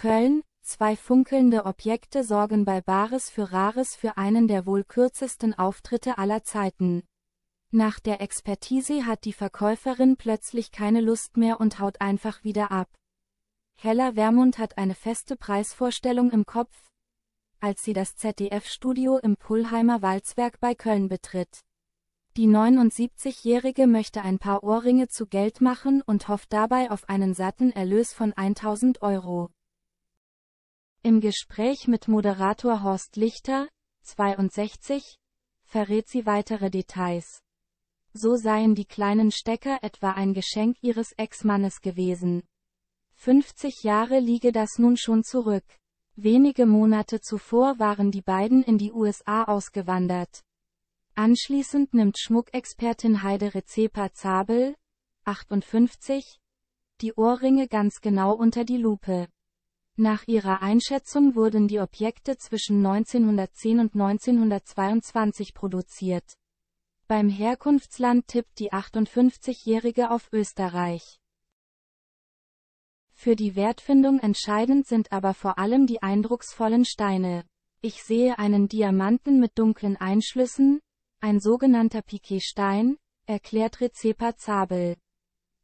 Köln, zwei funkelnde Objekte sorgen bei Bares für Rares für einen der wohl kürzesten Auftritte aller Zeiten. Nach der Expertise hat die Verkäuferin plötzlich keine Lust mehr und haut einfach wieder ab. Hella Wermund hat eine feste Preisvorstellung im Kopf, als sie das ZDF-Studio im Pullheimer Walzwerk bei Köln betritt. Die 79-Jährige möchte ein paar Ohrringe zu Geld machen und hofft dabei auf einen satten Erlös von 1000 Euro. Im Gespräch mit Moderator Horst Lichter, 62, verrät sie weitere Details. So seien die kleinen Stecker etwa ein Geschenk ihres Ex-Mannes gewesen. 50 Jahre liege das nun schon zurück. Wenige Monate zuvor waren die beiden in die USA ausgewandert. Anschließend nimmt Schmuckexpertin Heide Rezepa Zabel, 58, die Ohrringe ganz genau unter die Lupe. Nach ihrer Einschätzung wurden die Objekte zwischen 1910 und 1922 produziert. Beim Herkunftsland tippt die 58-Jährige auf Österreich. Für die Wertfindung entscheidend sind aber vor allem die eindrucksvollen Steine. Ich sehe einen Diamanten mit dunklen Einschlüssen, ein sogenannter Piquet-Stein, erklärt Recepa Zabel.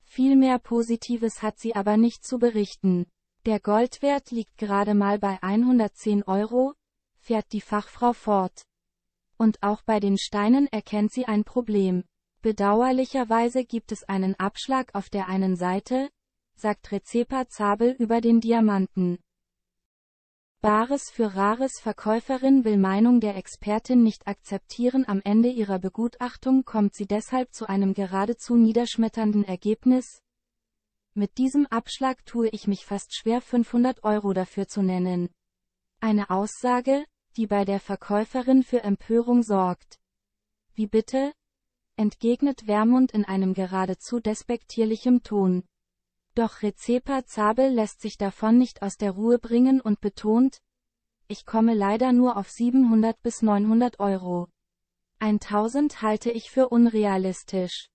Viel mehr Positives hat sie aber nicht zu berichten. Der Goldwert liegt gerade mal bei 110 Euro, fährt die Fachfrau fort. Und auch bei den Steinen erkennt sie ein Problem. Bedauerlicherweise gibt es einen Abschlag auf der einen Seite, sagt Recepa Zabel über den Diamanten. Bares für Rares Verkäuferin will Meinung der Expertin nicht akzeptieren. Am Ende ihrer Begutachtung kommt sie deshalb zu einem geradezu niederschmetternden Ergebnis. Mit diesem Abschlag tue ich mich fast schwer 500 Euro dafür zu nennen. Eine Aussage, die bei der Verkäuferin für Empörung sorgt. Wie bitte? entgegnet Wermund in einem geradezu despektierlichem Ton. Doch Recepa Zabel lässt sich davon nicht aus der Ruhe bringen und betont, ich komme leider nur auf 700 bis 900 Euro. 1000 halte ich für unrealistisch.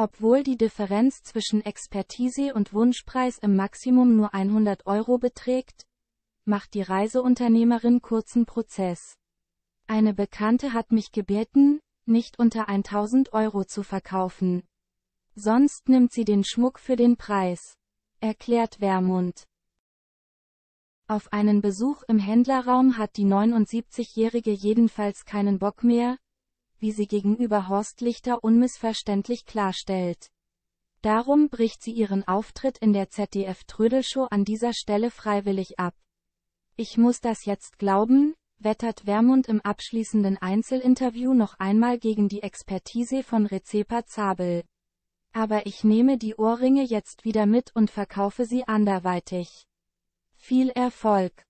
Obwohl die Differenz zwischen Expertise und Wunschpreis im Maximum nur 100 Euro beträgt, macht die Reiseunternehmerin kurzen Prozess. Eine Bekannte hat mich gebeten, nicht unter 1000 Euro zu verkaufen. Sonst nimmt sie den Schmuck für den Preis. Erklärt Wermund. Auf einen Besuch im Händlerraum hat die 79-Jährige jedenfalls keinen Bock mehr, wie sie gegenüber Horst Lichter unmissverständlich klarstellt. Darum bricht sie ihren Auftritt in der ZDF-Trödelshow an dieser Stelle freiwillig ab. Ich muss das jetzt glauben, wettert Wermund im abschließenden Einzelinterview noch einmal gegen die Expertise von Recepa Zabel. Aber ich nehme die Ohrringe jetzt wieder mit und verkaufe sie anderweitig. Viel Erfolg!